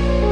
Oh,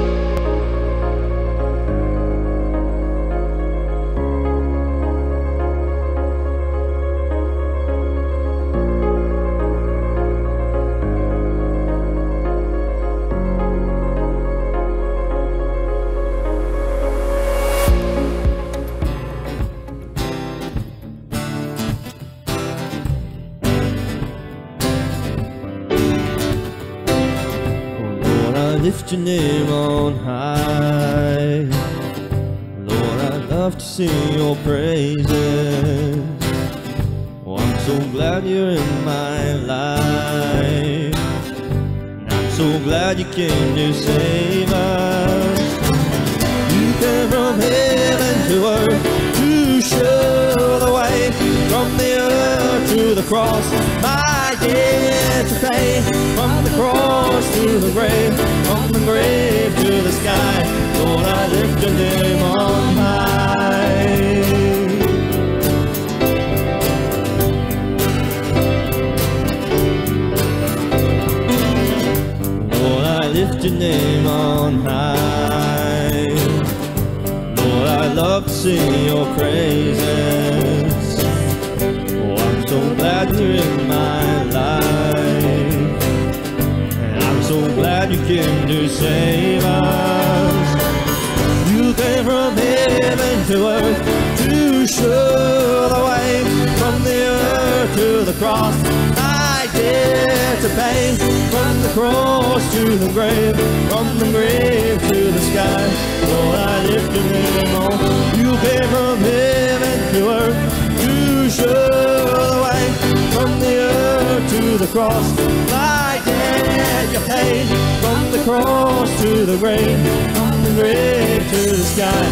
the cross. I dare you paid from the cross to the grave, from the grave to the sky.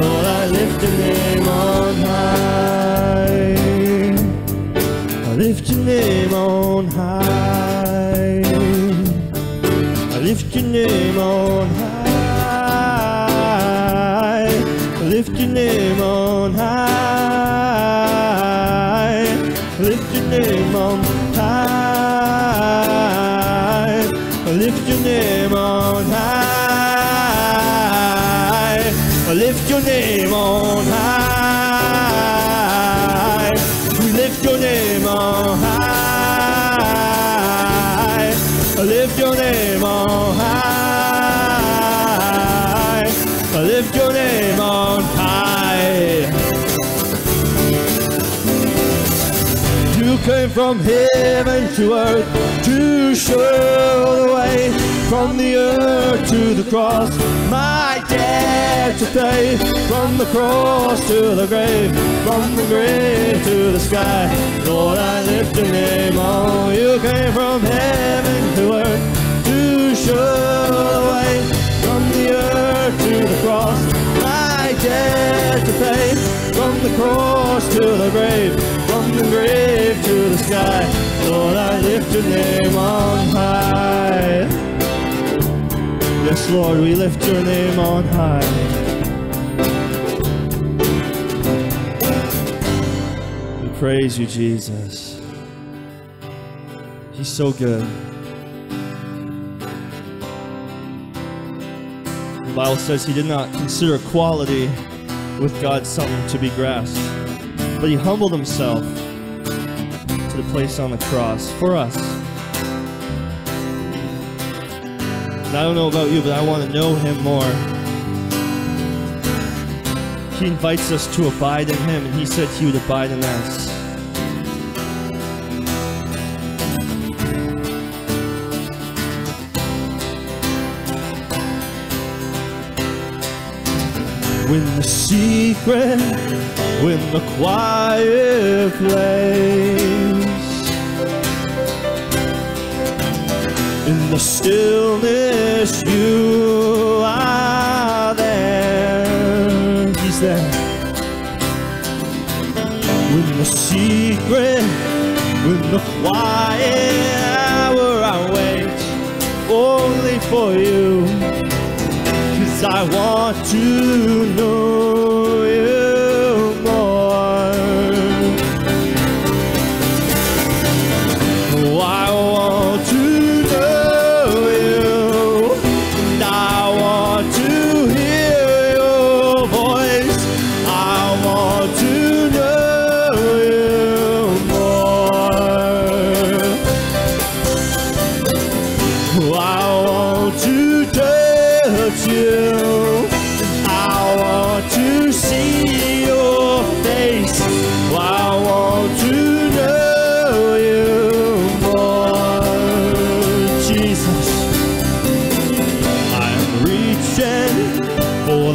Lord, I lift your name on high. I lift your name on high. I lift your name on high. I lift your name on lift your name on high. Lift your name on high. Lift your name on high. Lift your name on high. Lift your name on high. You came from heaven to earth to show from the earth to the cross. My debt to pay from the cross to the grave, from the grave to the sky. Lord, I lift your name. Oh, you came from heaven to earth to show the way from the earth to the cross. My debt to pay from the cross to the grave, from the grave to the sky. Lord, I lift your name on high. Yes, Lord, we lift your name on high. We praise you, Jesus. He's so good. The Bible says he did not consider equality with God something to be grasped, but he humbled himself to the place on the cross for us. And I don't know about you, but I want to know him more. He invites us to abide in him, and he said he would abide in us. When the secret, when the quiet place, in the stillness, you are there. He's there. When the secret, when the quiet hour, I wait only for you. Cause I want to know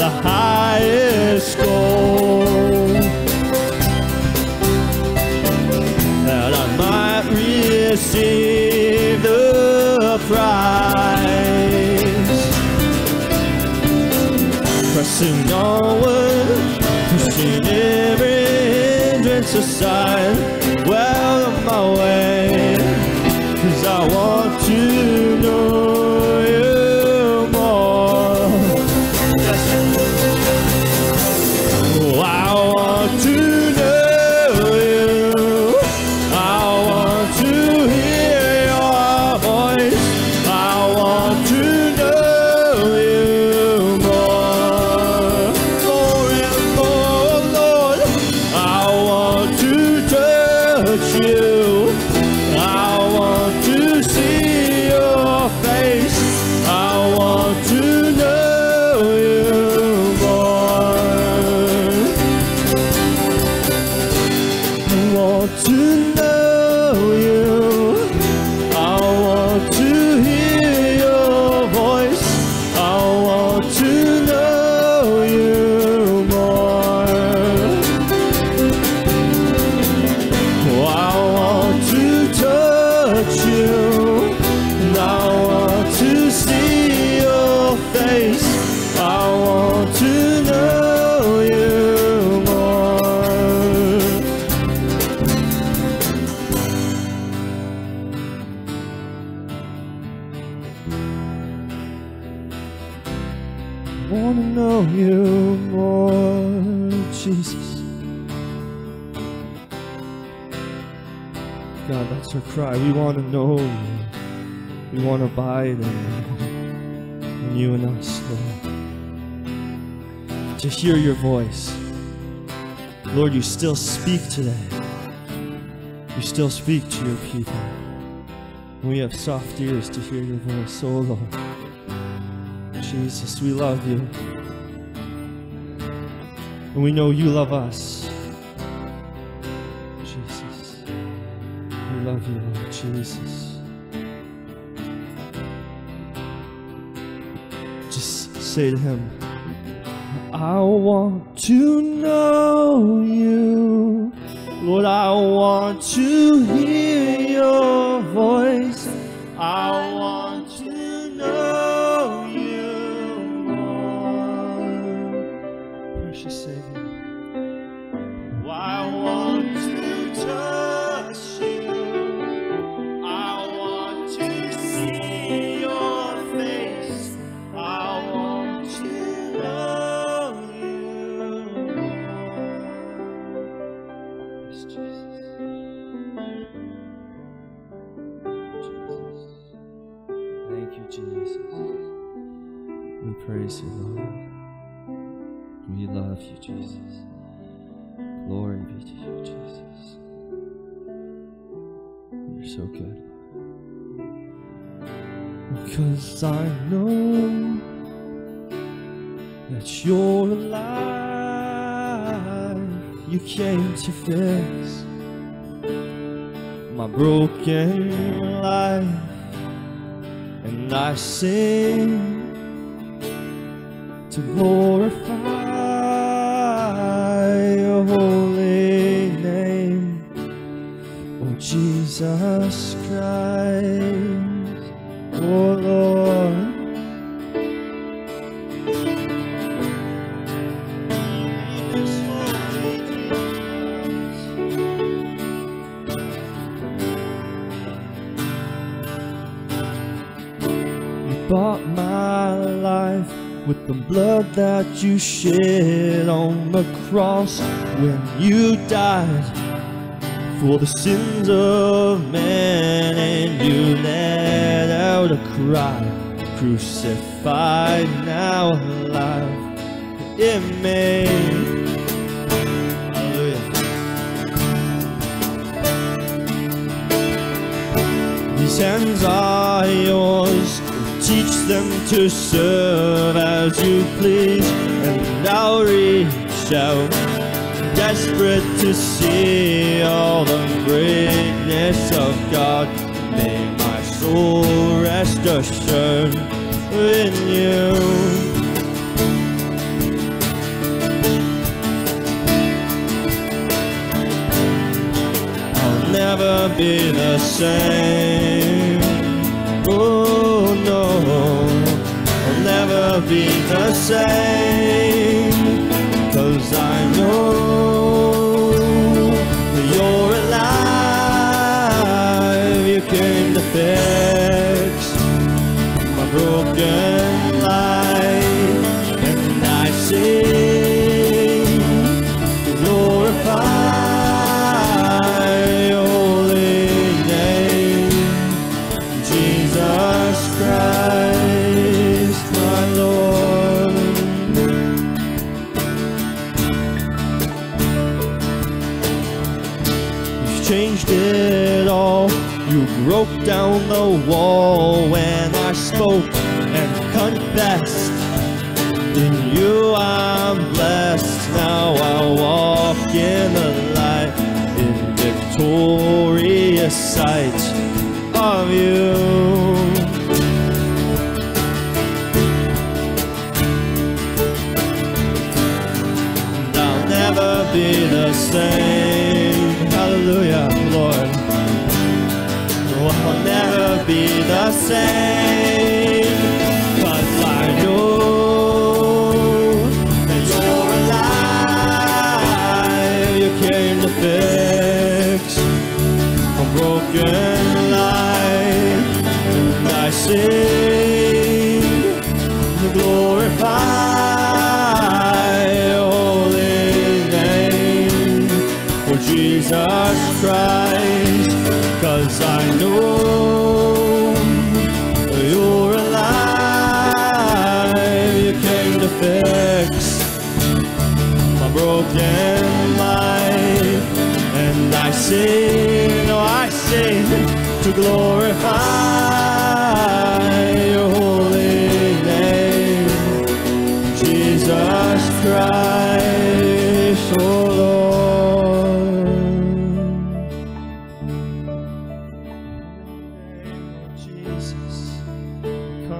the highest goal. That I might receive the prize. Pressing onward, pushing every hindrance aside. Well, on my way. God, that's our cry. We want to know you. We want to abide in you, in you and us, Lord. To hear your voice. Lord, you still speak today. You still speak to your people. We have soft ears to hear your voice, oh Lord. Jesus, we love you. And we know you love us. Jesus. Just say to him, I want to know you. Lord, I want to hear your my broken life. And I sing to glorify your holy name, oh Jesus Christ, oh with the blood that you shed on the cross when you died for the sins of man and you let out a cry crucified now alive in me Hallelujah. Hands are yours. Teach them to serve as you please, and I'll reach out, desperate to see all the greatness of God. May my soul rest assured in you. I'll never be the same. be the same.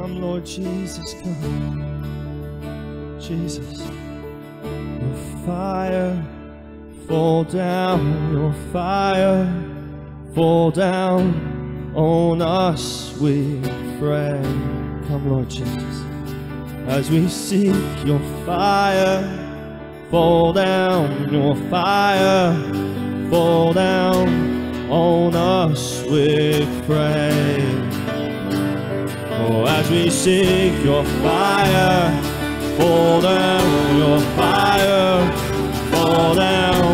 Come, Lord Jesus, come. Jesus, your fire, fall down, your fire, fall down on us, we pray. Come, Lord Jesus, as we seek your fire, fall down, your fire, fall down on us, we pray. Oh, as we seek your fire, fall down your fire, fall down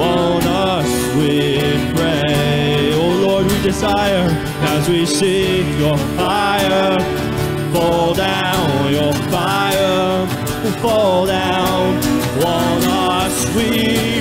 on us, we pray. Oh Lord, we desire as we seek your fire, fall down your fire, fall down on us, we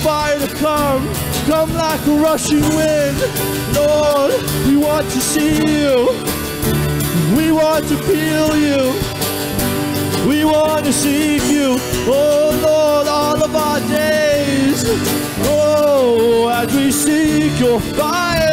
fire to come, come like a rushing wind. Lord, we want to see you. We want to feel you. We want to seek you. Oh Lord, all of our days. Oh, as we seek your fire.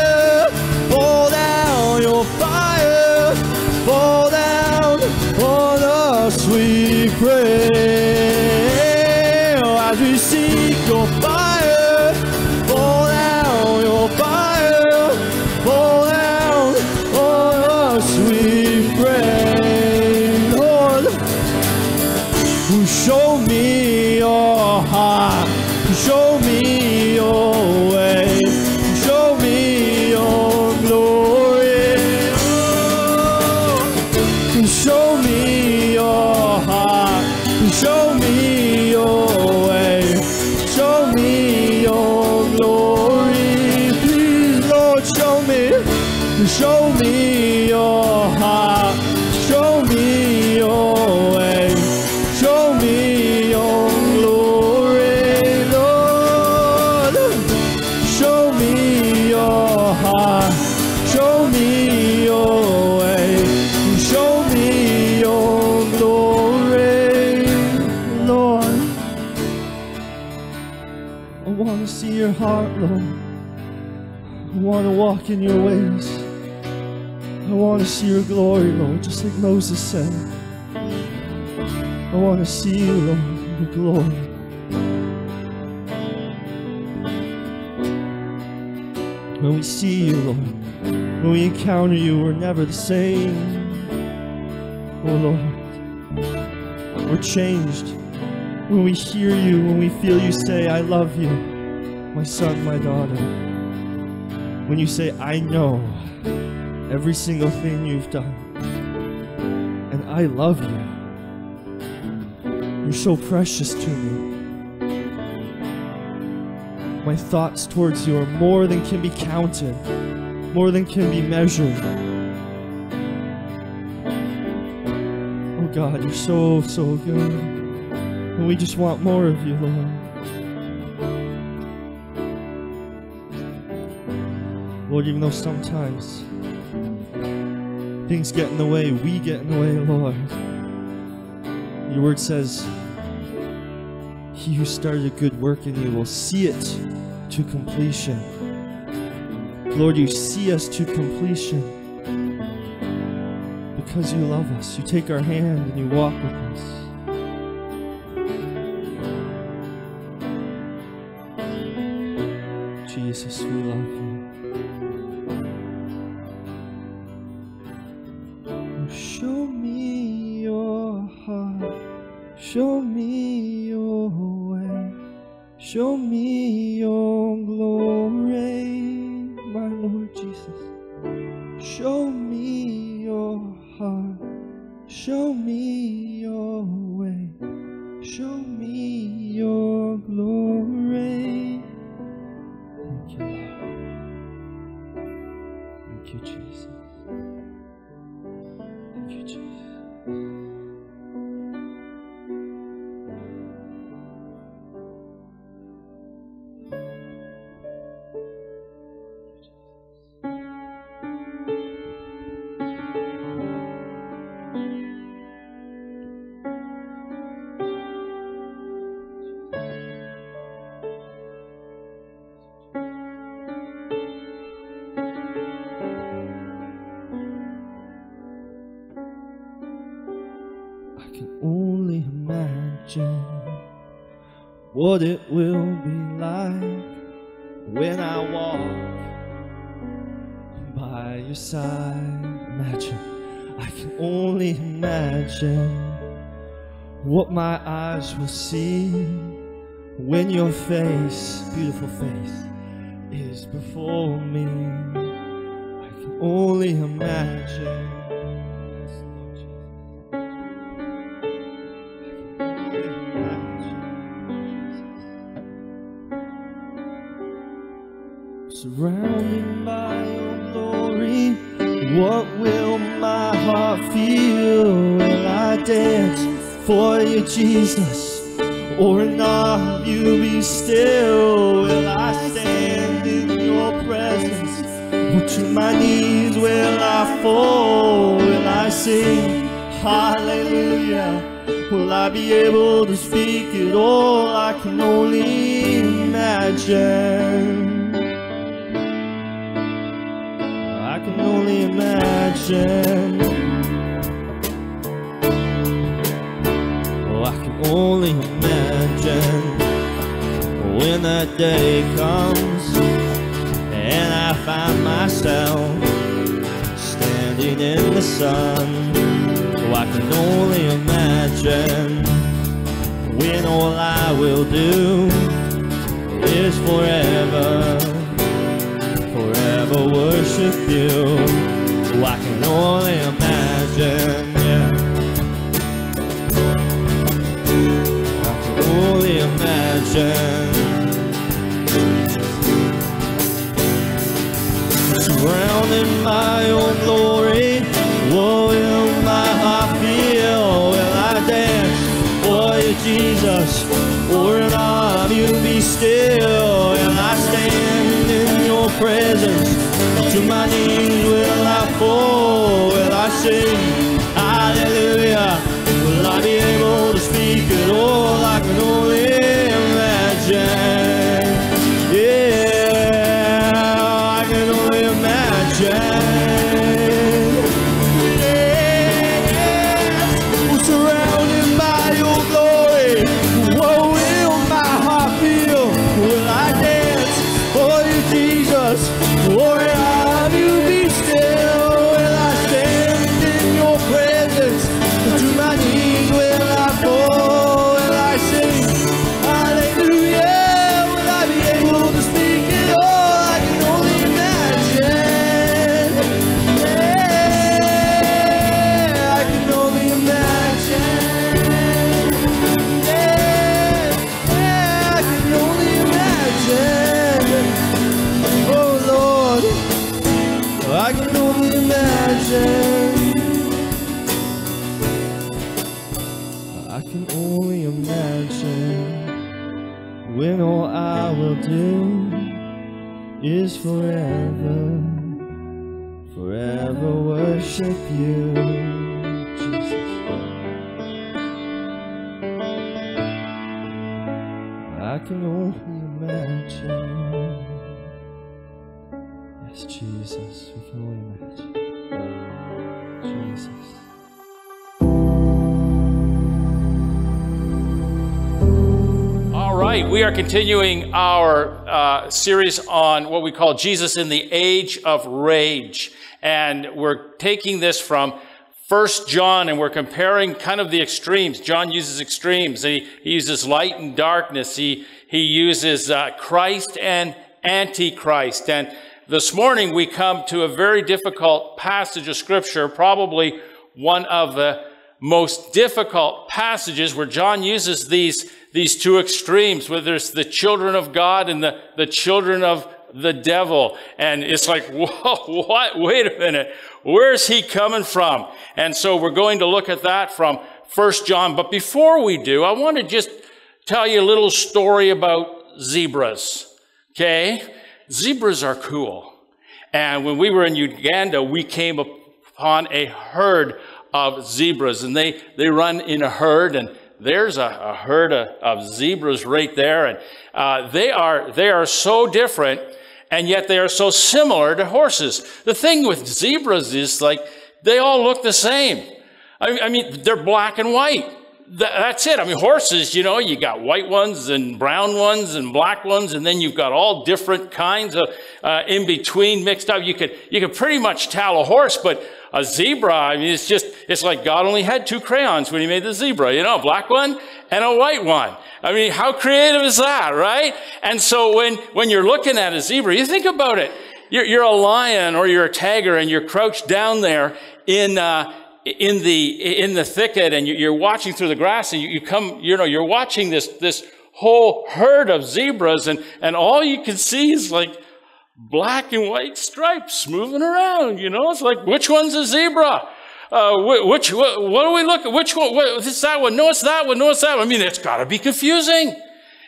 In your ways. I want to see your glory, Lord, just like Moses said. I want to see you, Lord, your glory. When we see you, Lord, when we encounter you, we're never the same. Oh, Lord, we're changed. When we hear you, when we feel you say, I love you, my son, my daughter. When you say, I know every single thing you've done, and I love you. You're so precious to me. My thoughts towards you are more than can be counted, more than can be measured. Oh God, you're so, so good. And we just want more of you, Lord. Lord, even though sometimes things get in the way, we get in the way, Lord. Your word says, He who started a good work in you will see it to completion. Lord, you see us to completion because you love us. You take our hand and you walk with us. Can only imagine what it will be like when I walk by your side. Imagine, I can only imagine what my eyes will see when your face, beautiful face, is before me. I can only imagine. For you, Jesus? Or not you be still? Will I stand in your presence? Or to my knees will I fall? Will I sing hallelujah? Will I be able to speak it all? I can only imagine. I can only imagine. When the day comes and I find myself standing in the sun. Oh, I can only imagine when all I will do is forever, forever worship you. Oh, I can only imagine. I can only imagine. Surrounded by your glory, what will my heart feel? Will I dance for you, Jesus? Or not you be still? And I stand in your presence. To my knees will I fall? Will I sing we are continuing our uh, series on what we call Jesus in the Age of Rage. And we're taking this from First John and we're comparing kind of the extremes. John uses extremes. He, he uses light and darkness. He, he uses uh, Christ and Antichrist. And this morning we come to a very difficult passage of Scripture, probably one of the most difficult passages where John uses these these two extremes, whether it's the children of God and the, the children of the devil. And it's like, whoa, what? Wait a minute. Where's he coming from? And so we're going to look at that from First John. But before we do, I want to just tell you a little story about zebras. Okay? Zebras are cool. And when we were in Uganda, we came upon a herd of zebras and they, they run in a herd and there's a, a herd of, of, zebras right there, and uh, they are they are so different, and yet they are so similar to horses. The thing with zebras is like they all look the same. I, I mean, they're black and white. Th- that's it. I mean, horses, you know, you got white ones and brown ones and black ones, and then you've got all different kinds of uh, in between mixed up. You could you could pretty much tell a horse, but a zebra. I mean, it's just, it's like God only had two crayons when he made the zebra, you know, a black one and a white one. I mean, how creative is that, right? And so when, when you're looking at a zebra, you think about it. You're, you're a lion or you're a tiger and you're crouched down there in, uh, in the, in the thicket and you're watching through the grass and you, come, you know, you're watching this, this whole herd of zebras and, and all you can see is like, black and white stripes moving around. You know, it's like, which one's a zebra? Uh, which, what, what do we look at? Which one? What, it's that one. No, it's that one. No, it's that one. I mean, it's got to be confusing.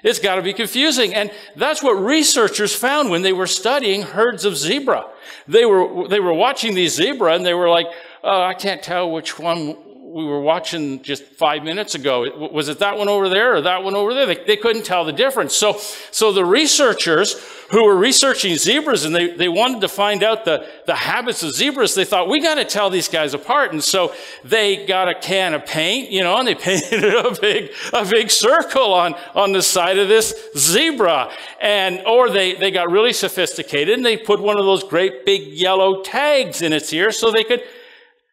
It's got to be confusing. And that's what researchers found when they were studying herds of zebra. They were, they were watching these zebra and they were like, oh, I can't tell which one we were watching just five minutes ago. Was it that one over there or that one over there? They, they couldn't tell the difference. So, so the researchers who were researching zebras and they, they wanted to find out the, the habits of zebras, they thought, we got to tell these guys apart. And so they got a can of paint, you know, and they painted a big, a big circle on, on the side of this zebra. And, or they, they got really sophisticated and they put one of those great big yellow tags in its ear so they could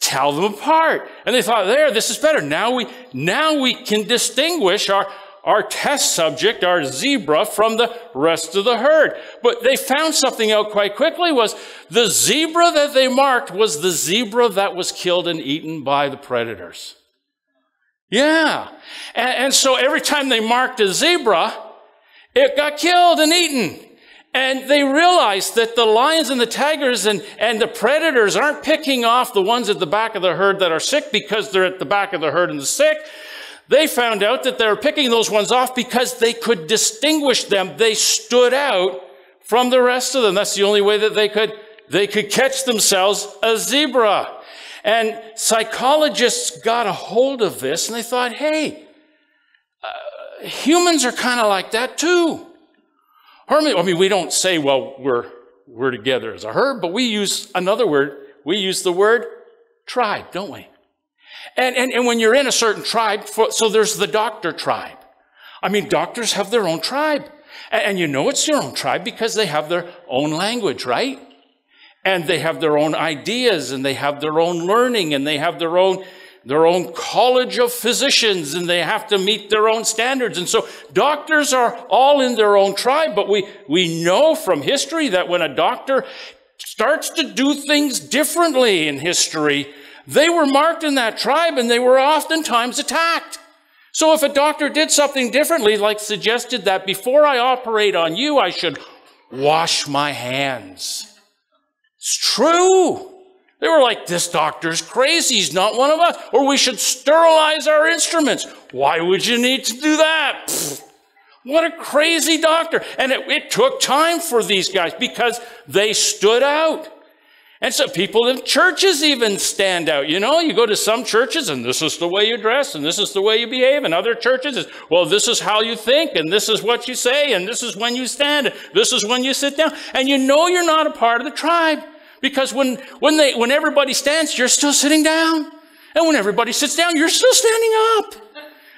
tell them apart. And they thought, there, this is better. Now we, now we can distinguish our, our test subject, our zebra, from the rest of the herd. But they found something out quite quickly was the zebra that they marked was the zebra that was killed and eaten by the predators. Yeah. And, and so every time they marked a zebra, it got killed and eaten. And they realized that the lions and the tigers and, and the predators aren't picking off the ones at the back of the herd that are sick because they're at the back of the herd and the sick. They found out that they were picking those ones off because they could distinguish them. They stood out from the rest of them. That's the only way that they could, they could catch themselves a zebra. And psychologists got a hold of this and they thought, hey, uh, humans are kind of like that too. I mean, we don't say, well, we're, we're together as a herd, but we use another word. We use the word tribe, don't we? And, and, and when you're in a certain tribe, so there's the doctor tribe. I mean, doctors have their own tribe. And, and you know it's your own tribe because they have their own language, right? And they have their own ideas and they have their own learning and they have their own their own college of physicians and they have to meet their own standards. And so doctors are all in their own tribe, but we, we know from history that when a doctor starts to do things differently in history, they were marked in that tribe and they were oftentimes attacked. So if a doctor did something differently, like suggested that before I operate on you, I should wash my hands. It's true. They were like, this doctor's crazy. He's not one of us. Or we should sterilize our instruments. Why would you need to do that? Pfft. What a crazy doctor. And it, it, took time for these guys because they stood out. And so people in churches even stand out. You know, you go to some churches and this is the way you dress and this is the way you behave. And other churches is, well, this is how you think and this is what you say and this is when you stand. and This is when you sit down. And you know you're not a part of the tribe. Because when, when, they, when everybody stands, you're still sitting down. And when everybody sits down, you're still standing up.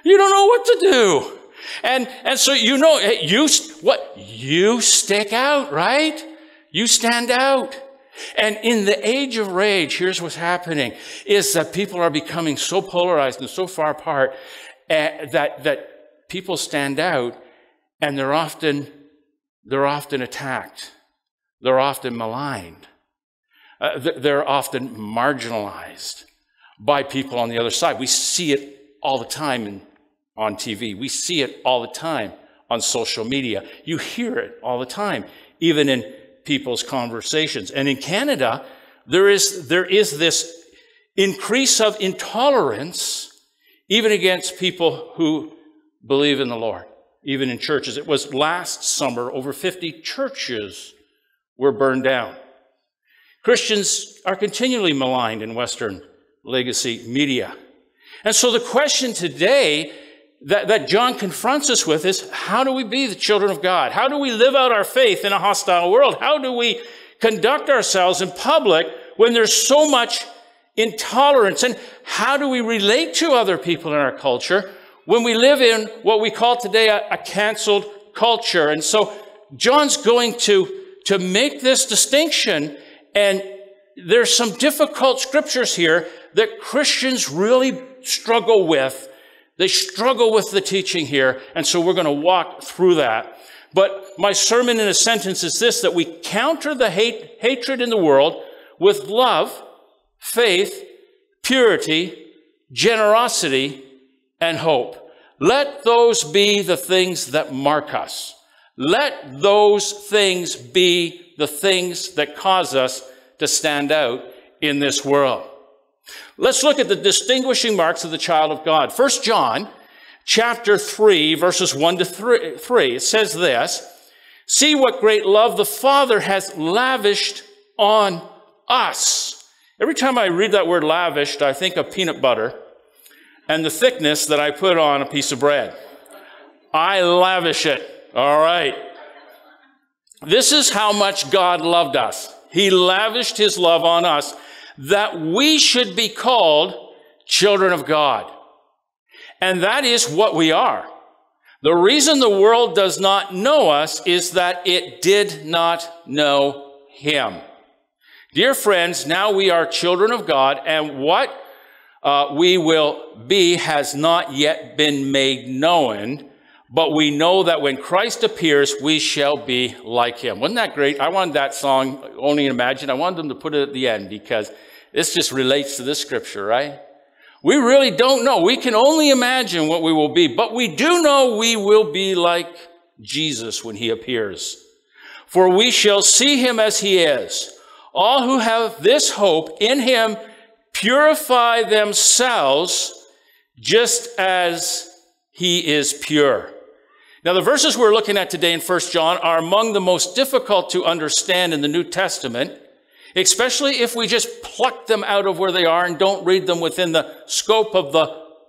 You don't know what to do. And, and so you know, you, what? You stick out, right? You stand out. And in the age of rage, here's what's happening, is that people are becoming so polarized and so far apart uh, that, that people stand out and they're often, they're often attacked. They're often maligned. Uh, they're often marginalized by people on the other side. We see it all the time in, on TV. We see it all the time on social media. You hear it all the time, even in people's conversations. And in Canada, there is, there is this increase of intolerance even against people who believe in the Lord, even in churches. It was last summer, over 50 churches were burned down. Christians are continually maligned in Western legacy media. And so the question today that, that John confronts us with is how do we be the children of God? How do we live out our faith in a hostile world? How do we conduct ourselves in public when there's so much intolerance? And how do we relate to other people in our culture when we live in what we call today a, a canceled culture? And so John's going to, to make this distinction and there's some difficult scriptures here that Christians really struggle with. They struggle with the teaching here, and so we're going to walk through that. But my sermon in a sentence is this that we counter the hate, hatred in the world with love, faith, purity, generosity, and hope. Let those be the things that mark us. Let those things be the things that cause us to stand out in this world. Let's look at the distinguishing marks of the child of God. First John chapter 3 verses 1 to 3. It says this, See what great love the Father has lavished on us. Every time I read that word lavished, I think of peanut butter and the thickness that I put on a piece of bread. I lavish it. All right. This is how much God loved us. He lavished his love on us that we should be called children of God. And that is what we are. The reason the world does not know us is that it did not know him. Dear friends, now we are children of God, and what uh, we will be has not yet been made known. But we know that when Christ appears, we shall be like him. Wasn't that great? I wanted that song, Only Imagine. I wanted them to put it at the end because this just relates to this scripture, right? We really don't know. We can only imagine what we will be, but we do know we will be like Jesus when he appears. For we shall see him as he is. All who have this hope in him purify themselves just as he is pure. Now, the verses we're looking at today in 1 John are among the most difficult to understand in the New Testament, especially if we just pluck them out of where they are and don't read them within the scope of the,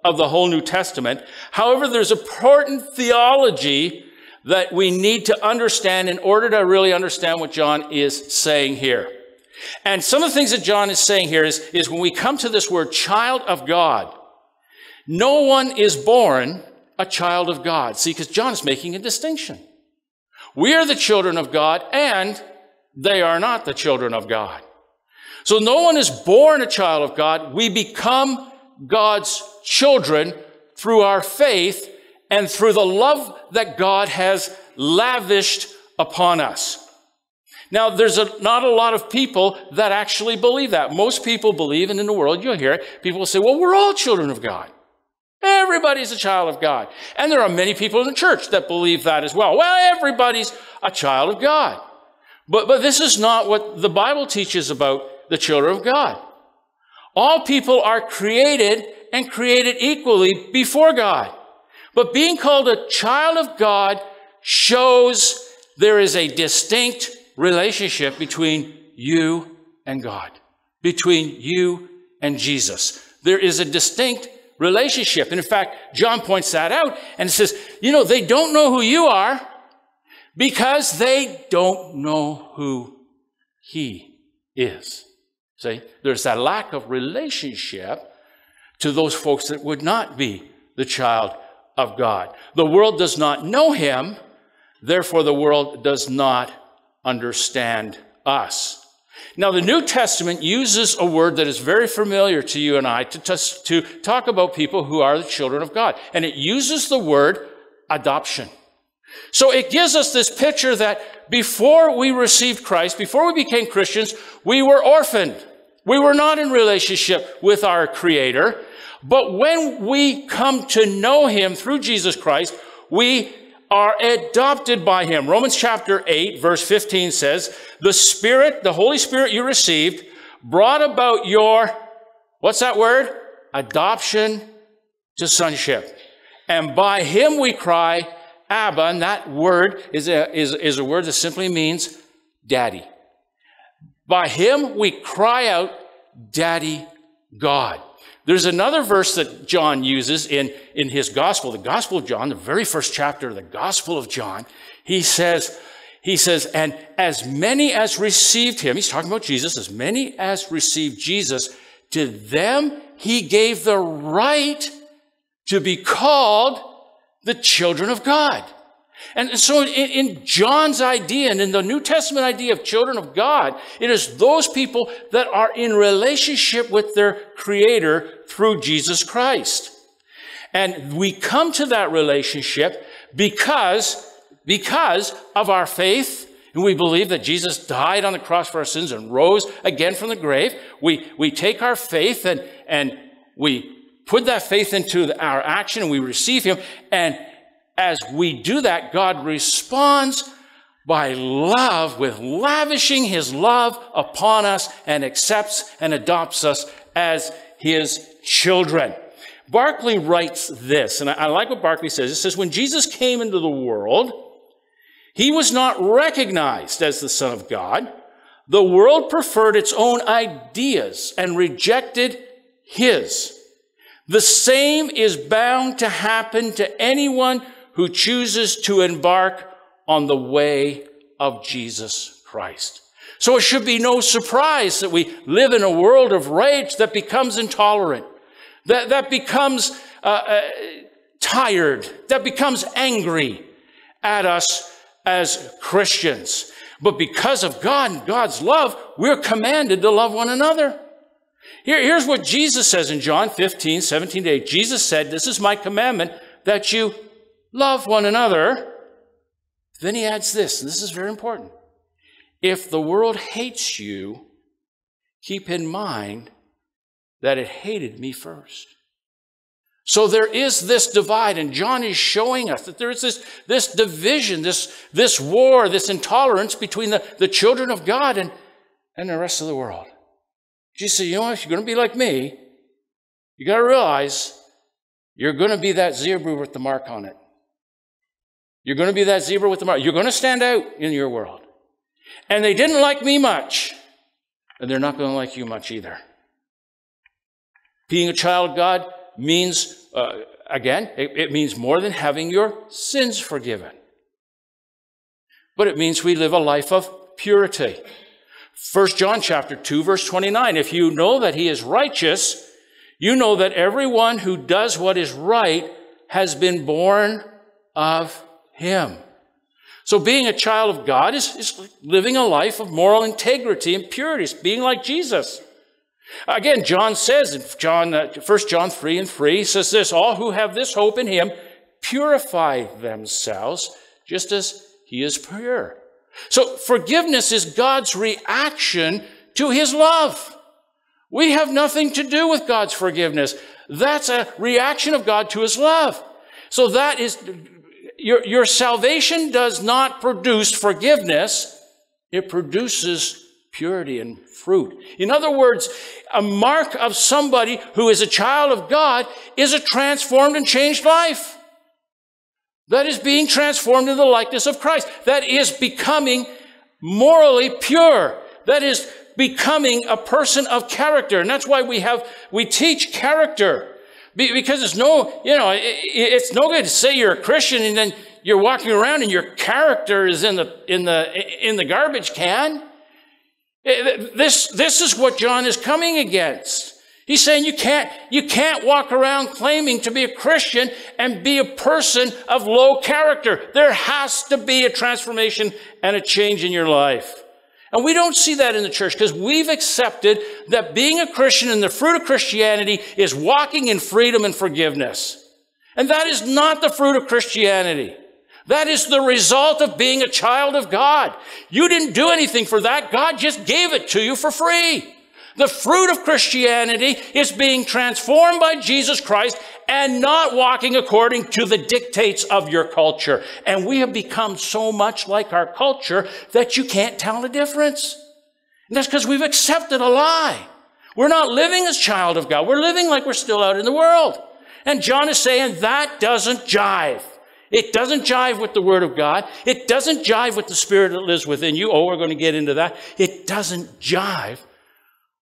of the whole New Testament. However, there's important theology that we need to understand in order to really understand what John is saying here. And some of the things that John is saying here is, is when we come to this word child of God, no one is born a child of God. See, because John is making a distinction. We are the children of God, and they are not the children of God. So no one is born a child of God. We become God's children through our faith and through the love that God has lavished upon us. Now, there's a, not a lot of people that actually believe that. Most people believe, and in the world you'll hear it, people will say, well, we're all children of God. Everybody's a child of God. And there are many people in the church that believe that as well. Well, everybody's a child of God. But, but this is not what the Bible teaches about the children of God. All people are created and created equally before God. But being called a child of God shows there is a distinct relationship between you and God, between you and Jesus. There is a distinct relationship. And in fact, John points that out and says, you know, they don't know who you are because they don't know who he is. See, there's that lack of relationship to those folks that would not be the child of God. The world does not know him, therefore, the world does not understand us. Now, the New Testament uses a word that is very familiar to you and I to, to, to talk about people who are the children of God, and it uses the word adoption. So it gives us this picture that before we received Christ, before we became Christians, we were orphaned. We were not in relationship with our Creator. But when we come to know Him through Jesus Christ, we are adopted by Him. Romans chapter 8, verse 15 says, The Spirit, the Holy Spirit you received, brought about your, what's that word? Adoption to sonship. And by Him we cry, Abba, and that word is a, is, is a word that simply means daddy. By him we cry out, Daddy God. There's another verse that John uses in, in his gospel, the Gospel of John, the very first chapter of the Gospel of John. He says, he says, and as many as received him, he's talking about Jesus, as many as received Jesus, to them he gave the right to be called the children of God. And so, in, John's idea and in the New Testament idea of children of God, it is those people that are in relationship with their Creator through Jesus Christ. And we come to that relationship because, because of our faith. And we believe that Jesus died on the cross for our sins and rose again from the grave. We, we take our faith and, and we put that faith into our action and we receive Him. And as we do that, God responds by love, with lavishing his love upon us and accepts and adopts us as his children. Barclay writes this, and I like what Barclay says. It says, When Jesus came into the world, he was not recognized as the Son of God. The world preferred its own ideas and rejected his. The same is bound to happen to anyone who chooses to embark on the way of Jesus Christ. So it should be no surprise that we live in a world of rage that becomes intolerant, that, that becomes uh, uh, tired, that becomes angry at us as Christians. But because of God and God's love, we're commanded to love one another. Here, here's what Jesus says in John 15, 17 to 8. Jesus said, This is my commandment that you love one another. Then he adds this, and this is very important. If the world hates you, keep in mind that it hated me first. So there is this divide, and John is showing us that there is this, this division, this, this war, this intolerance between the, the children of God and, and the rest of the world. Jesus said, you know, if you're going to be like me, you got to realize you're going to be that zebra with the mark on it. You're going to be that zebra with the mark. You're going to stand out in your world. And they didn't like me much, and they're not going to like you much either. Being a child of God means, uh, again, it, it means more than having your sins forgiven. But it means we live a life of purity. 1 John chapter 2 verse 29 if you know that he is righteous you know that everyone who does what is right has been born of him. So being a child of God is, is living a life of moral integrity and purity. It's being like Jesus. Again, John says in John, uh, 1 John 3 and 3 says this, all who have this hope in him purify themselves just as he is pure. So forgiveness is God's reaction to his love. We have nothing to do with God's forgiveness. That's a reaction of God to his love. So that is your, your salvation does not produce forgiveness, it produces purity and fruit. In other words, a mark of somebody who is a child of God is a transformed and changed life. That is being transformed in the likeness of Christ. That is becoming morally pure. That is becoming a person of character. And that's why we have, we teach character. Because it's no, you know, it's no good to say you're a Christian and then you're walking around and your character is in the, in the, in the garbage can. This, this is what John is coming against. He's saying you can't, you can't walk around claiming to be a Christian and be a person of low character. There has to be a transformation and a change in your life. And we don't see that in the church because we've accepted that being a Christian and the fruit of Christianity is walking in freedom and forgiveness. And that is not the fruit of Christianity. That is the result of being a child of God. You didn't do anything for that. God just gave it to you for free. The fruit of Christianity is being transformed by Jesus Christ and not walking according to the dictates of your culture. And we have become so much like our culture that you can't tell the difference. And that's because we've accepted a lie. We're not living as child of God. We're living like we're still out in the world. And John is saying that doesn't jive. It doesn't jive with the Word of God. It doesn't jive with the Spirit that lives within you. Oh, we're going to get into that. It doesn't jive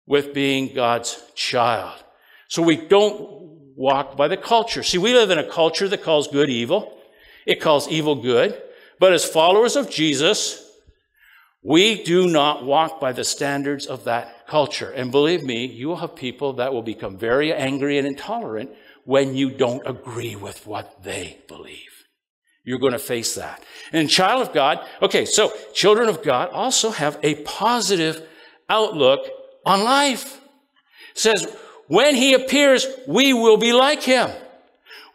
with being God's child. So we don't walk by the culture. See, we live in a culture that calls good evil. It calls evil good. But as followers of Jesus, we do not walk by the standards of that culture. And believe me, you will have people that will become very angry and intolerant when you don't agree with what they believe. You're going to face that. And child of God, okay, so children of God also have a positive outlook on life. It says, when he appears, we will be like him.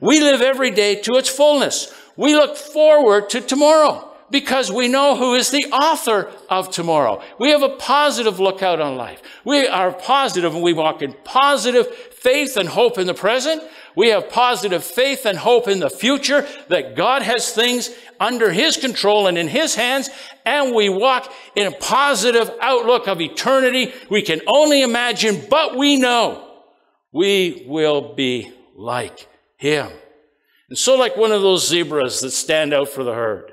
We live every day to its fullness. We look forward to tomorrow because we know who is the author of tomorrow. We have a positive lookout on life. We are positive and we walk in positive faith and hope in the present. We have positive faith and hope in the future that God has things under His control and in His hands, and we walk in a positive outlook of eternity. We can only imagine, but we know we will be like Him. And so, like one of those zebras that stand out for the herd,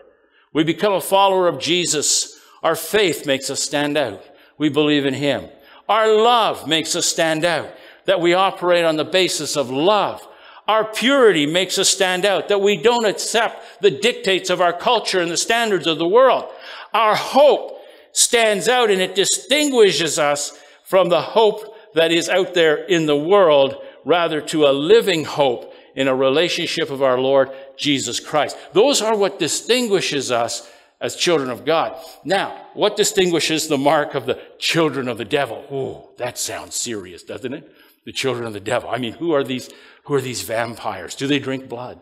we become a follower of Jesus. Our faith makes us stand out. We believe in Him. Our love makes us stand out, that we operate on the basis of love our purity makes us stand out, that we don't accept the dictates of our culture and the standards of the world. Our hope stands out and it distinguishes us from the hope that is out there in the world, rather to a living hope in a relationship of our Lord Jesus Christ. Those are what distinguishes us as children of God. Now, what distinguishes the mark of the children of the devil? Oh, that sounds serious, doesn't it? The children of the devil. I mean, who are these who are these vampires? Do they drink blood?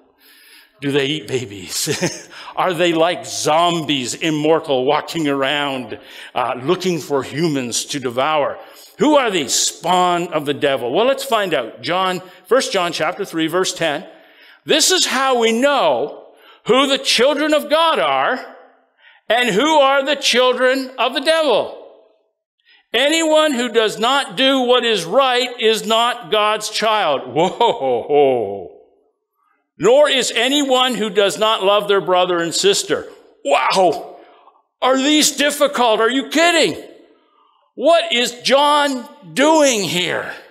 Do they eat babies? are they like zombies, immortal, walking around, uh, looking for humans to devour? Who are these spawn of the devil? Well, let's find out. John, 1 John chapter 3, verse 10. This is how we know who the children of God are and who are the children of the devil. Anyone who does not do what is right is not God's child. Whoa. Nor is anyone who does not love their brother and sister. Wow. Are these difficult? Are you kidding? What is John doing here?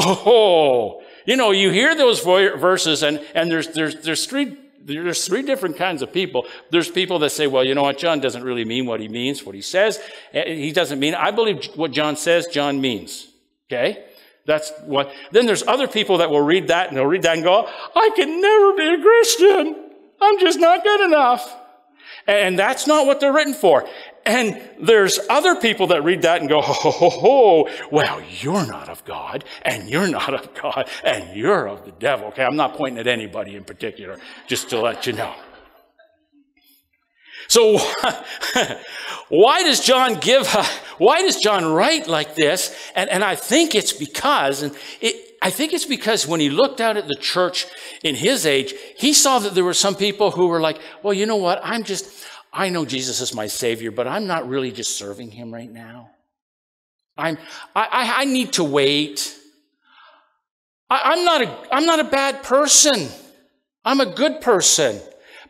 Oh, you know, you hear those verses and, and there's, there's, there's three there's three different kinds of people. There's people that say, well, you know what, John doesn't really mean what he means, what he says. Eh, he doesn't mean, I believe what John says, John means. Okay? That's what, then there's other people that will read that and they'll read that and go, I can never be a Christian. I'm just not good enough. And that's not what they're written for. And there's other people that read that and go, ho, ho, ho, ho, well, you're not of God, and you're not of God, and you're of the devil. Okay, I'm not pointing at anybody in particular, just to let you know. So, why does John give, why does John write like this? And, and I think it's because, and it, I think it's because when he looked out at the church in his age, he saw that there were some people who were like, well, you know what? I'm just, I know Jesus is my Savior, but I'm not really just serving Him right now. I'm, I, I need to wait. I, I'm, not a, I'm not a bad person. I'm a good person,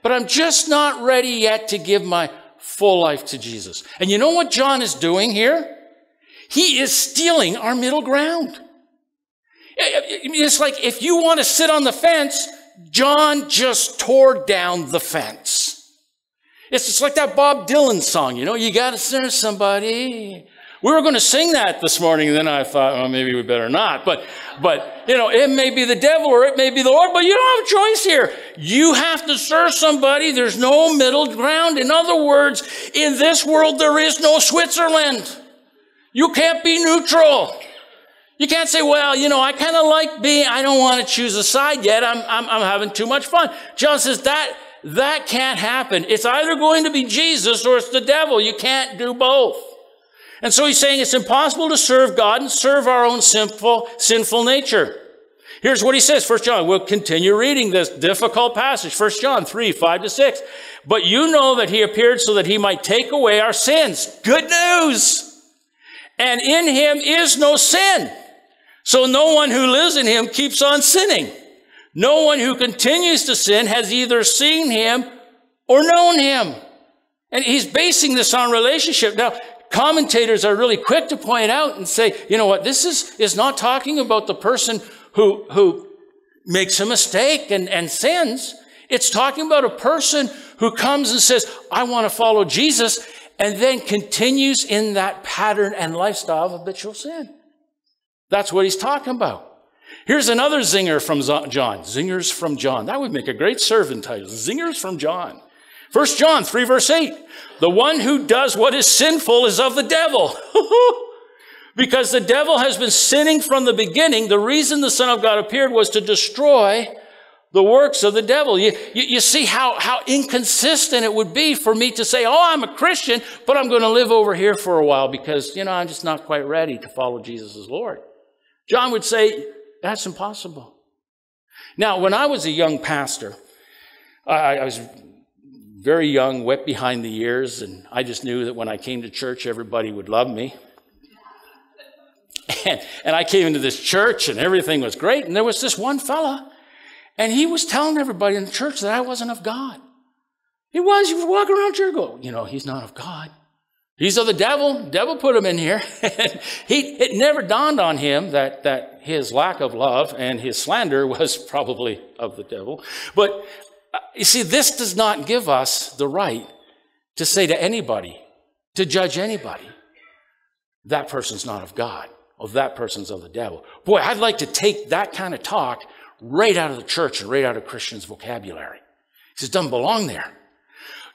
but I'm just not ready yet to give my full life to Jesus. And you know what John is doing here? He is stealing our middle ground. It's like if you want to sit on the fence, John just tore down the fence. It's just like that Bob Dylan song, you know, you got to serve somebody. We were going to sing that this morning, and then I thought, well, maybe we better not. But, but, you know, it may be the devil or it may be the Lord, but you don't have a choice here. You have to serve somebody. There's no middle ground. In other words, in this world, there is no Switzerland. You can't be neutral. You can't say, well, you know, I kind of like being, I don't want to choose a side yet. I'm, I'm, I'm having too much fun. John says that that can't happen. It's either going to be Jesus or it's the devil. You can't do both. And so he's saying it's impossible to serve God and serve our own sinful, sinful nature. Here's what he says, First John. We'll continue reading this difficult passage. First John 3, 5 to 6. But you know that he appeared so that he might take away our sins. Good news! And in him is no sin. So no one who lives in him keeps on sinning. No one who continues to sin has either seen him or known him. And he's basing this on relationship. Now, commentators are really quick to point out and say, you know what, this is, is not talking about the person who, who makes a mistake and, and sins. It's talking about a person who comes and says, I want to follow Jesus, and then continues in that pattern and lifestyle of habitual sin. That's what he's talking about. Here's another zinger from John. Zingers from John. That would make a great servant title. Zingers from John. 1 John 3 verse 8. The one who does what is sinful is of the devil. because the devil has been sinning from the beginning. The reason the Son of God appeared was to destroy the works of the devil. You, you, you, see how, how inconsistent it would be for me to say, oh, I'm a Christian, but I'm going to live over here for a while because, you know, I'm just not quite ready to follow Jesus as Lord. John would say, that's impossible. Now, when I was a young pastor, I, I was very young, wet behind the ears, and I just knew that when I came to church, everybody would love me. And, and, I came into this church and everything was great. And there was this one fella, and he was telling everybody in the church that I wasn't of God. He was. He was walking around church, go, you know, he's not of God. He's of the devil. Devil put him in here. he, it never dawned on him that, that his lack of love and his slander was probably of the devil. But uh, you see, this does not give us the right to say to anybody, to judge anybody, that person's not of God or that person's of the devil. Boy, I'd like to take that kind of talk right out of the church and right out of Christians' vocabulary. He says, doesn't belong there.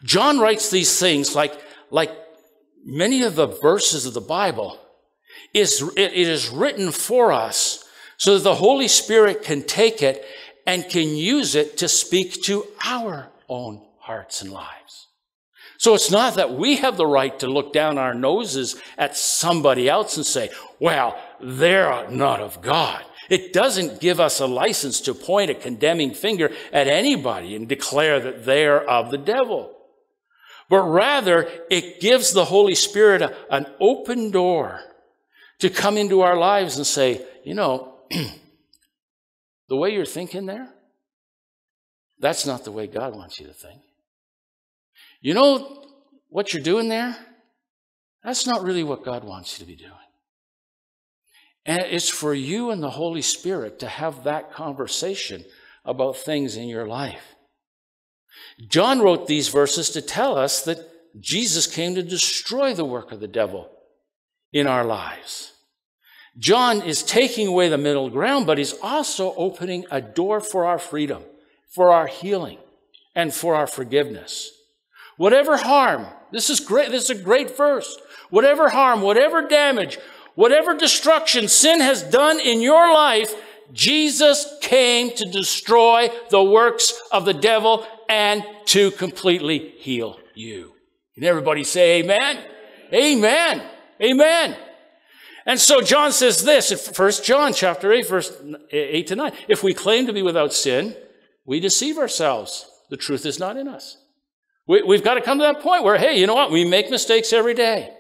John writes these things like, like many of the verses of the Bible is it is written for us so that the Holy Spirit can take it and can use it to speak to our own hearts and lives. So it's not that we have the right to look down our noses at somebody else and say, well, they're not of God. It doesn't give us a license to point a condemning finger at anybody and declare that they're of the devil but rather it gives the Holy Spirit a, an open door to come into our lives and say, you know, the way you're thinking there, that's not the way God wants you to think. You know what you're doing there? That's not really what God wants you to be doing. And it's for you and the Holy Spirit to have that conversation about things in your life. John wrote these verses to tell us that Jesus came to destroy the work of the devil in our lives. John is taking away the middle ground, but he's also opening a door for our freedom, for our healing, and for our forgiveness. Whatever harm, this is great, this is a great verse. Whatever harm, whatever damage, whatever destruction sin has done in your life, Jesus came to destroy the works of the devil and to completely heal you. Can everybody say amen? Amen. Amen. And so John says this in 1 John chapter 8, verse 8 to 9. If we claim to be without sin, we deceive ourselves. The truth is not in us. We, have got to come to that point where, hey, you know what? We make mistakes every day.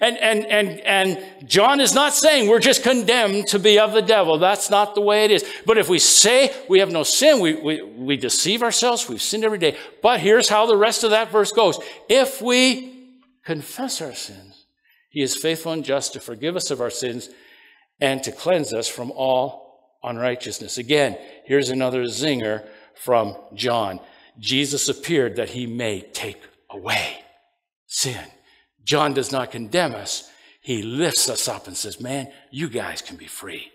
And, and, and, and John is not saying we're just condemned to be of the devil. That's not the way it is. But if we say we have no sin, we, we, we deceive ourselves. We've sinned every day. But here's how the rest of that verse goes. If we confess our sins, he is faithful and just to forgive us of our sins and to cleanse us from all unrighteousness. Again, here's another zinger from John. Jesus appeared that he may take away sin. John does not condemn us. He lifts us up and says, Man, you guys can be free.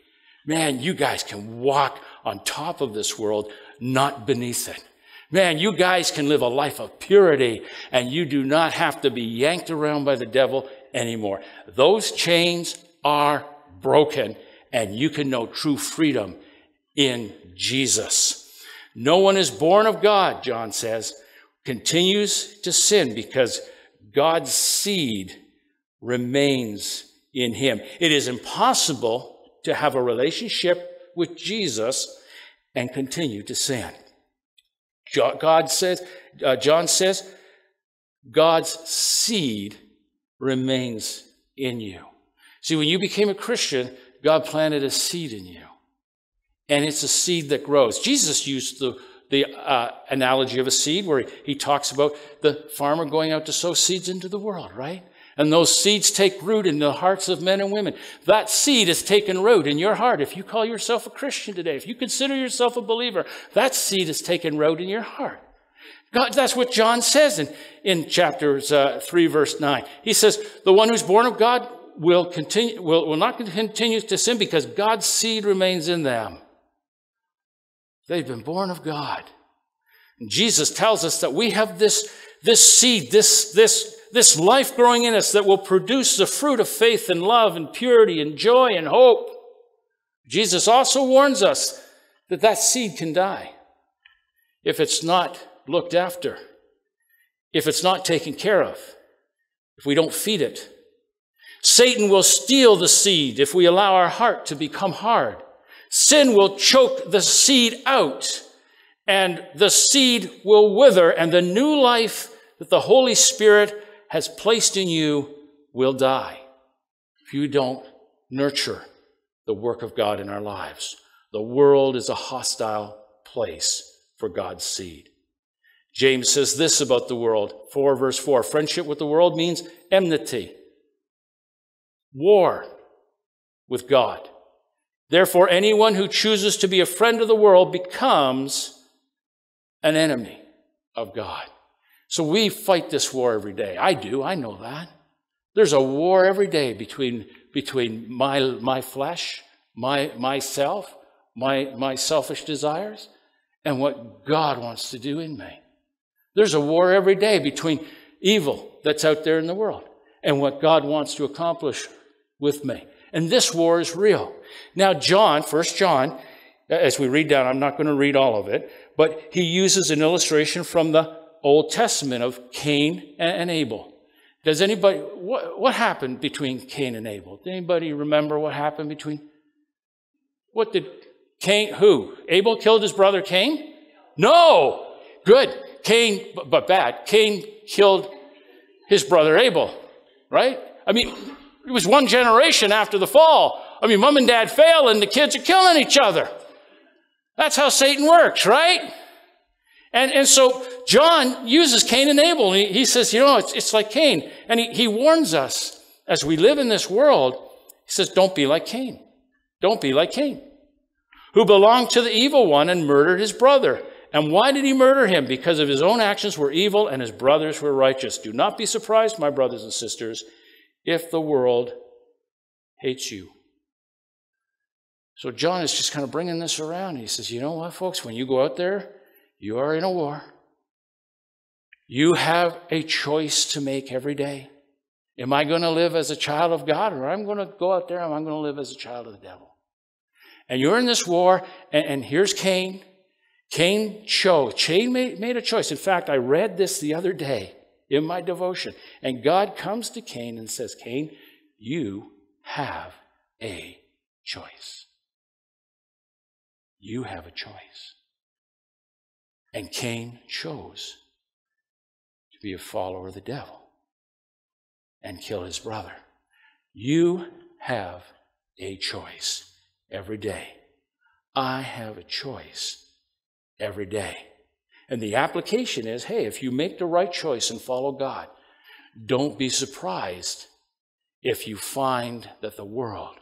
Man, you guys can walk on top of this world, not beneath it. Man, you guys can live a life of purity and you do not have to be yanked around by the devil anymore. Those chains are broken and you can know true freedom in Jesus. No one is born of God, John says, continues to sin because God's seed remains in him. It is impossible to have a relationship with Jesus and continue to sin. God says, uh, John says, God's seed remains in you. See, when you became a Christian, God planted a seed in you. And it's a seed that grows. Jesus used the the uh, analogy of a seed where he, talks about the farmer going out to sow seeds into the world, right? And those seeds take root in the hearts of men and women. That seed has taken root in your heart. If you call yourself a Christian today, if you consider yourself a believer, that seed has taken root in your heart. God, that's what John says in, in chapters uh, 3, verse 9. He says, The one who's born of God will, continue, will, will not continue to sin because God's seed remains in them. They've been born of God. And Jesus tells us that we have this, this seed, this, this, this life growing in us that will produce the fruit of faith and love and purity and joy and hope. Jesus also warns us that that seed can die if it's not looked after, if it's not taken care of, if we don't feed it. Satan will steal the seed if we allow our heart to become hard. Sin will choke the seed out, and the seed will wither, and the new life that the Holy Spirit has placed in you will die if you don't nurture the work of God in our lives. The world is a hostile place for God's seed. James says this about the world 4 verse 4 friendship with the world means enmity, war with God. Therefore, anyone who chooses to be a friend of the world becomes an enemy of God. So we fight this war every day. I do, I know that. There's a war every day between, between my, my flesh, my, myself, my, my selfish desires, and what God wants to do in me. There's a war every day between evil that's out there in the world and what God wants to accomplish with me. And this war is real. Now, John, First John, uh, as we read down, I'm not going to read all of it, but he uses an illustration from the Old Testament of Cain and Abel. Does anybody, what, what happened between Cain and Abel? Does anybody remember what happened between, what did Cain, who? Abel killed his brother Cain? No! Good. Cain, but bad. Cain killed his brother Abel, right? I mean, it was one generation after the fall. I mean, mom and dad fail and the kids are killing each other. That's how Satan works, right? And, and so John uses Cain and Abel. He, he says, you know, it's, it's like Cain. And he, he warns us as we live in this world, he says, don't be like Cain. Don't be like Cain, who belonged to the evil one and murdered his brother. And why did he murder him? Because of his own actions were evil and his brothers were righteous. Do not be surprised, my brothers and sisters, if the world hates you. So John is just kind of bringing this around. He says, You know what, folks? When you go out there, you are in a war. You have a choice to make every day. Am I going to live as a child of God or am I'm going to go out there and I'm going to live as a child of the devil? And you're in this war, and, and here's Cain. Cain chose. Cain made, made a choice. In fact, I read this the other day in my devotion. And God comes to Cain and says, Cain, you have a choice. You have a choice. And Cain chose to be a follower of the devil and kill his brother. You have a choice every day. I have a choice every day. And the application is hey, if you make the right choice and follow God, don't be surprised if you find that the world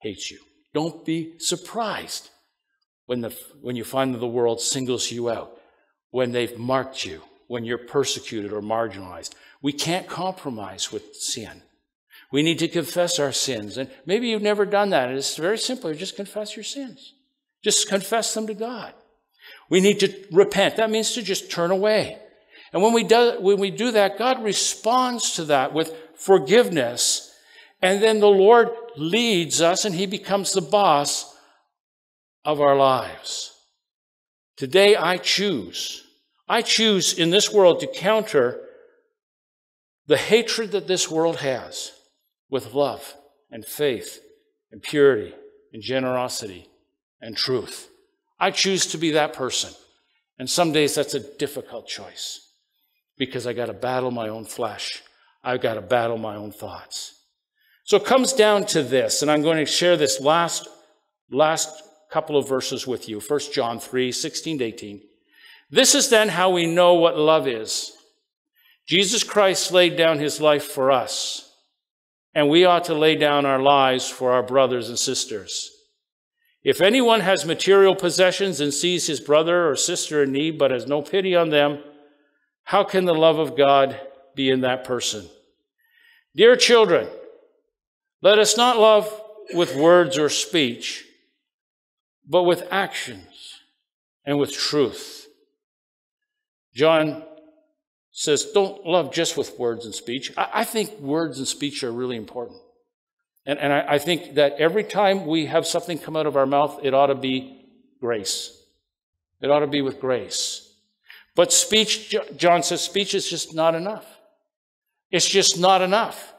hates you. Don't be surprised when, the, when you find that the world singles you out, when they've marked you, when you're persecuted or marginalized. We can't compromise with sin. We need to confess our sins. And maybe you've never done that. It's very simple. Just confess your sins. Just confess them to God. We need to repent. That means to just turn away. And when we do, when we do that, God responds to that with forgiveness. And then the Lord leads us and He becomes the boss of our lives. Today I choose. I choose in this world to counter the hatred that this world has with love and faith and purity and generosity and truth. I choose to be that person. And some days that's a difficult choice because I got to battle my own flesh. I've got to battle my own thoughts. So it comes down to this, and I'm going to share this last, last couple of verses with you. 1 John 3, 16 to 18. This is then how we know what love is. Jesus Christ laid down his life for us, and we ought to lay down our lives for our brothers and sisters. If anyone has material possessions and sees his brother or sister in need but has no pity on them, how can the love of God be in that person? Dear children, let us not love with words or speech, but with actions and with truth. John says, don't love just with words and speech. I, I think words and speech are really important. And, and I, I think that every time we have something come out of our mouth, it ought to be grace. It ought to be with grace. But speech, John says, speech is just not enough. It's just not enough.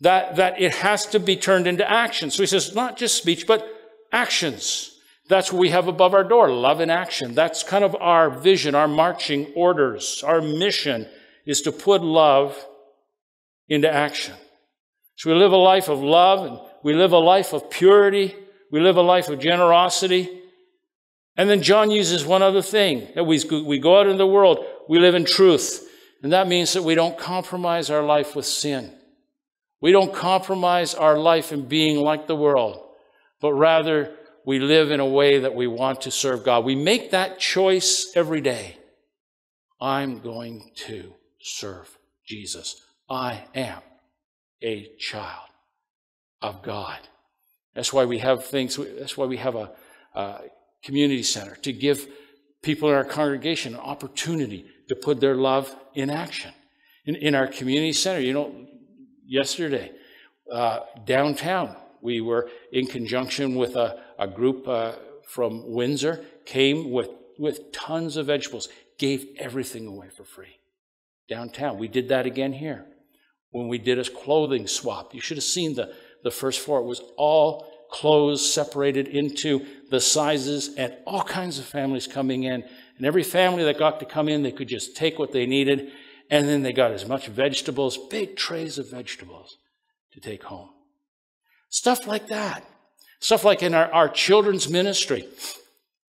That, that it has to be turned into action. So he says, not just speech, but actions. That's what we have above our door love in action. That's kind of our vision, our marching orders. Our mission is to put love into action. So we live a life of love and we live a life of purity. We live a life of generosity. And then John uses one other thing that we, we go out in the world, we live in truth. And that means that we don't compromise our life with sin. We don't compromise our life in being like the world, but rather we live in a way that we want to serve God. We make that choice every day. I'm going to serve Jesus. I am a child of God. That's why we have things, that's why we have a, a community center to give people in our congregation an opportunity to put their love in action. In, in our community center, you know, yesterday, uh, downtown, we were in conjunction with a, a group uh, from Windsor, came with, with tons of vegetables, gave everything away for free downtown. We did that again here when we did a clothing swap. You should have seen the, the first floor. It was all clothes separated into the sizes and all kinds of families coming in. And every family that got to come in, they could just take what they needed. And then they got as much vegetables, big trays of vegetables to take home. Stuff like that. Stuff like in our, our children's ministry,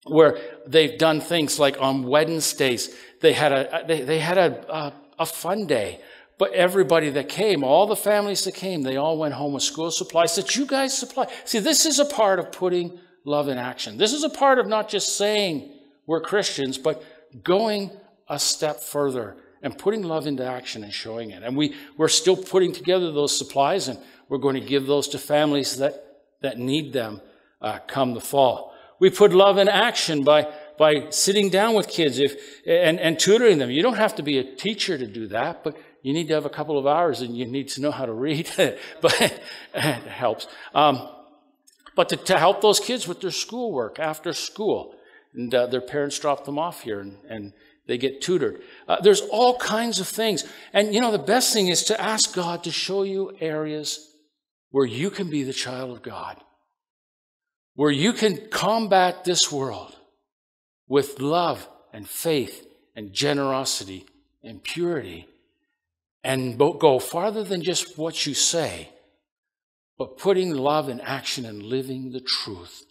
where they've done things like on Wednesdays, they had a, they, they had a, a, a fun day but everybody that came, all the families that came, they all went home with school supplies that you guys supply. See, this is a part of putting love in action. This is a part of not just saying we're Christians, but going a step further and putting love into action and showing it. And we, we're still putting together those supplies and we're going to give those to families that, that need them uh, come the fall. We put love in action by by sitting down with kids if, and, and tutoring them. You don't have to be a teacher to do that, but you need to have a couple of hours and you need to know how to read. but it helps. Um, but to, to, help those kids with their schoolwork after school. And uh, their parents drop them off here and, and they get tutored. Uh, there's all kinds of things. And you know, the best thing is to ask God to show you areas where you can be the child of God, where you can combat this world with love and faith and generosity and purity and go farther than just what you say, but putting love in action and living the truth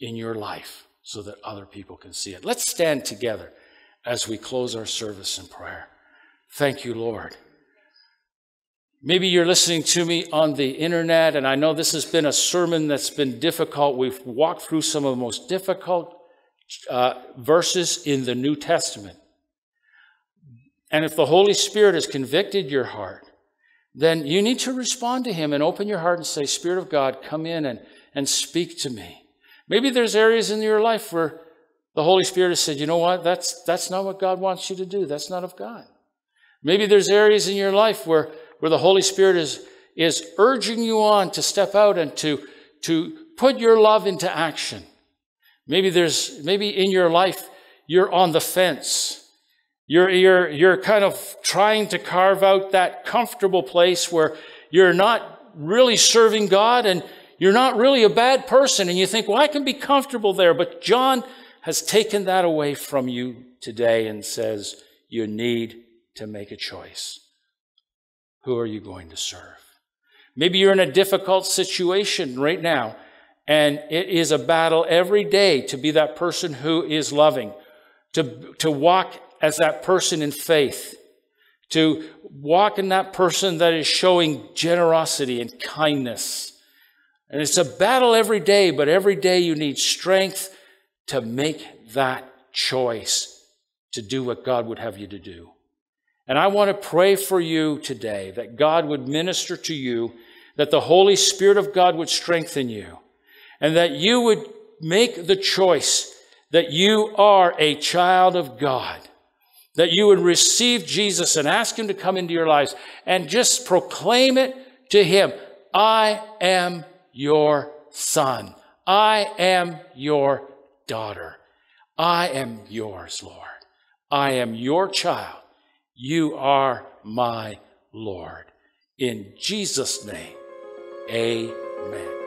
in your life so that other people can see it. Let's stand together as we close our service in prayer. Thank you, Lord. Maybe you're listening to me on the internet, and I know this has been a sermon that's been difficult. We've walked through some of the most difficult uh, verses in the New Testament. And if the Holy Spirit has convicted your heart, then you need to respond to Him and open your heart and say, Spirit of God, come in and, and speak to me. Maybe there's areas in your life where the Holy Spirit has said, you know what, that's, that's not what God wants you to do. That's not of God. Maybe there's areas in your life where where the Holy Spirit is, is urging you on to step out and to, to put your love into action. Maybe there's, maybe in your life, you're on the fence. You're, you're, you're kind of trying to carve out that comfortable place where you're not really serving God and you're not really a bad person. And you think, well, I can be comfortable there. But John has taken that away from you today and says, you need to make a choice. Who are you going to serve? Maybe you're in a difficult situation right now, and it is a battle every day to be that person who is loving, to, to walk as that person in faith, to walk in that person that is showing generosity and kindness. And it's a battle every day, but every day you need strength to make that choice to do what God would have you to do. And I want to pray for you today that God would minister to you, that the Holy Spirit of God would strengthen you, and that you would make the choice that you are a child of God, that you would receive Jesus and ask Him to come into your lives and just proclaim it to Him. I am your son. I am your daughter. I am yours, Lord. I am your child. You are my Lord. In Jesus' name, amen.